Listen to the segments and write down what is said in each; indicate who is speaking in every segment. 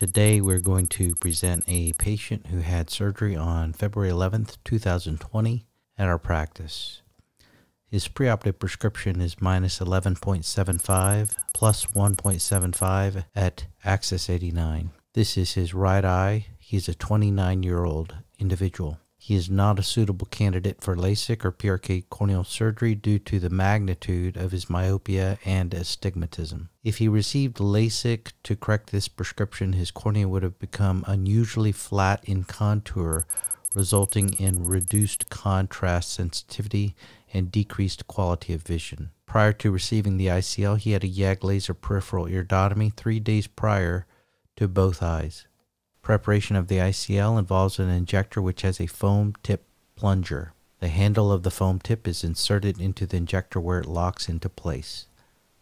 Speaker 1: Today we're going to present a patient who had surgery on February 11th, 2020 at our practice. His preoperative prescription is minus 11.75 plus 1.75 at Axis 89. This is his right eye. He's a 29 year old individual. He is not a suitable candidate for LASIK or PRK corneal surgery due to the magnitude of his myopia and astigmatism. If he received LASIK to correct this prescription, his cornea would have become unusually flat in contour, resulting in reduced contrast sensitivity and decreased quality of vision. Prior to receiving the ICL, he had a YAG laser peripheral iridotomy three days prior to both eyes. Preparation of the ICL involves an injector which has a foam tip plunger. The handle of the foam tip is inserted into the injector where it locks into place.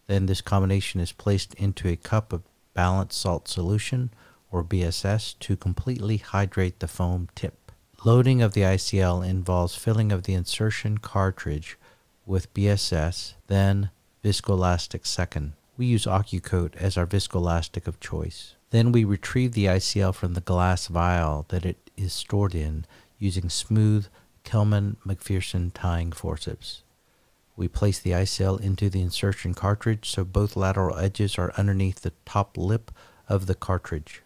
Speaker 1: Then this combination is placed into a cup of balanced salt solution or BSS to completely hydrate the foam tip. Loading of the ICL involves filling of the insertion cartridge with BSS, then viscoelastic second. We use OcuCoat as our viscoelastic of choice. Then we retrieve the ICL from the glass vial that it is stored in using smooth Kelman McPherson tying forceps. We place the ICL into the insertion cartridge so both lateral edges are underneath the top lip of the cartridge.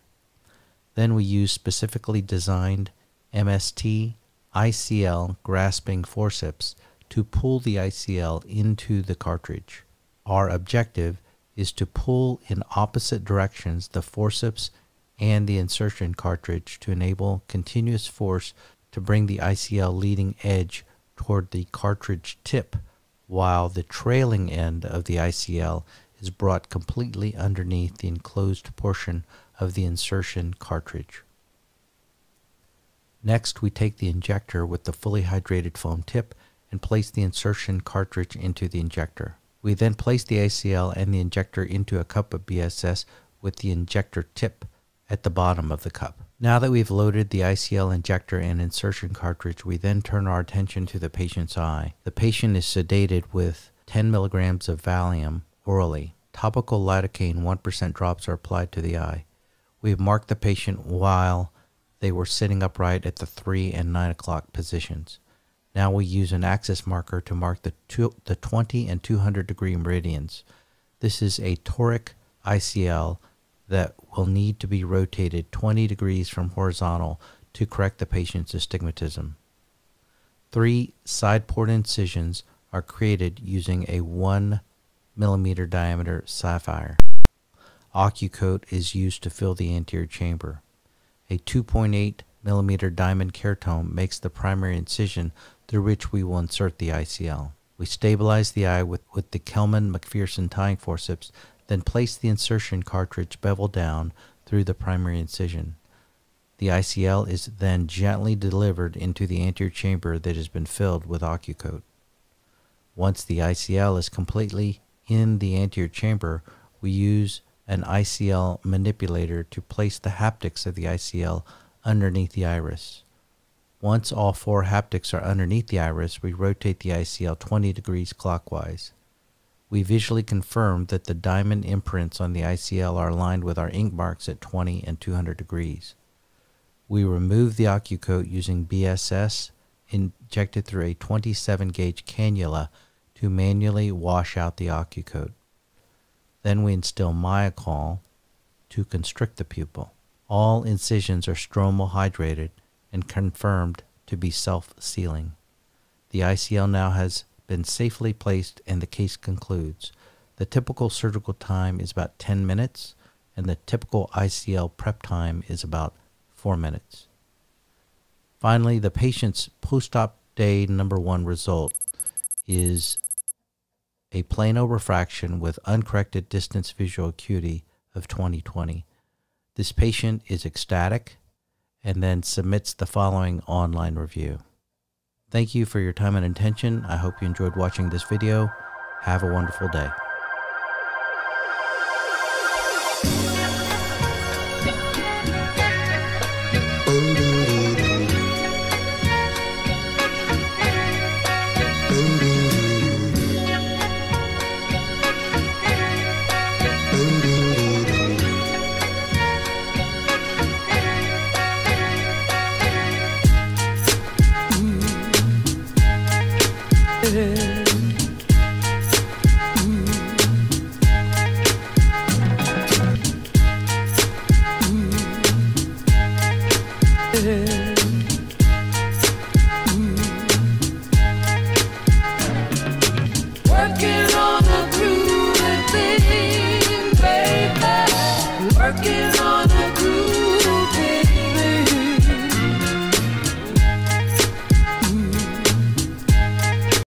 Speaker 1: Then we use specifically designed MST ICL grasping forceps to pull the ICL into the cartridge. Our objective is to pull in opposite directions the forceps and the insertion cartridge to enable continuous force to bring the ICL leading edge toward the cartridge tip, while the trailing end of the ICL is brought completely underneath the enclosed portion of the insertion cartridge. Next, we take the injector with the fully hydrated foam tip and place the insertion cartridge into the injector. We then place the ICL and the injector into a cup of BSS with the injector tip at the bottom of the cup. Now that we've loaded the ICL injector and insertion cartridge, we then turn our attention to the patient's eye. The patient is sedated with 10 milligrams of Valium orally. Topical lidocaine 1% drops are applied to the eye. We have marked the patient while they were sitting upright at the 3 and 9 o'clock positions. Now we use an axis marker to mark the, two, the 20 and 200 degree meridians. This is a toric ICL that will need to be rotated 20 degrees from horizontal to correct the patient's astigmatism. Three side port incisions are created using a 1 millimeter diameter sapphire. OcuCoat is used to fill the anterior chamber. A 2.8 millimeter diamond keratome makes the primary incision through which we will insert the ICL. We stabilize the eye with, with the Kelman McPherson tying forceps, then place the insertion cartridge bevel down through the primary incision. The ICL is then gently delivered into the anterior chamber that has been filled with OcuCoat. Once the ICL is completely in the anterior chamber, we use an ICL manipulator to place the haptics of the ICL underneath the iris. Once all four haptics are underneath the iris, we rotate the ICL 20 degrees clockwise. We visually confirm that the diamond imprints on the ICL are aligned with our ink marks at 20 and 200 degrees. We remove the OcuCoat using BSS injected through a 27 gauge cannula to manually wash out the OcuCoat. Then we instill Miochol to constrict the pupil. All incisions are stromal hydrated and confirmed to be self sealing. The ICL now has been safely placed and the case concludes. The typical surgical time is about 10 minutes, and the typical ICL prep time is about 4 minutes. Finally, the patient's post op day number one result is a plano refraction with uncorrected distance visual acuity of 2020. This patient is ecstatic and then submits the following online review. Thank you for your time and attention. I hope you enjoyed watching this video. Have a wonderful day.